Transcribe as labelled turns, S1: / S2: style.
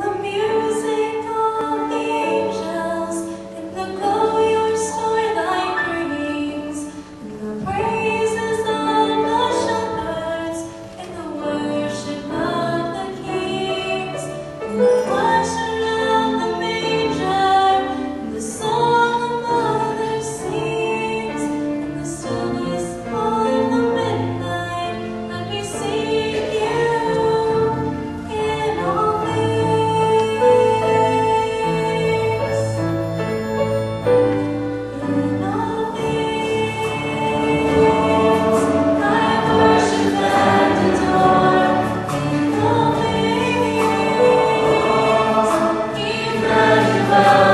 S1: Let me Father.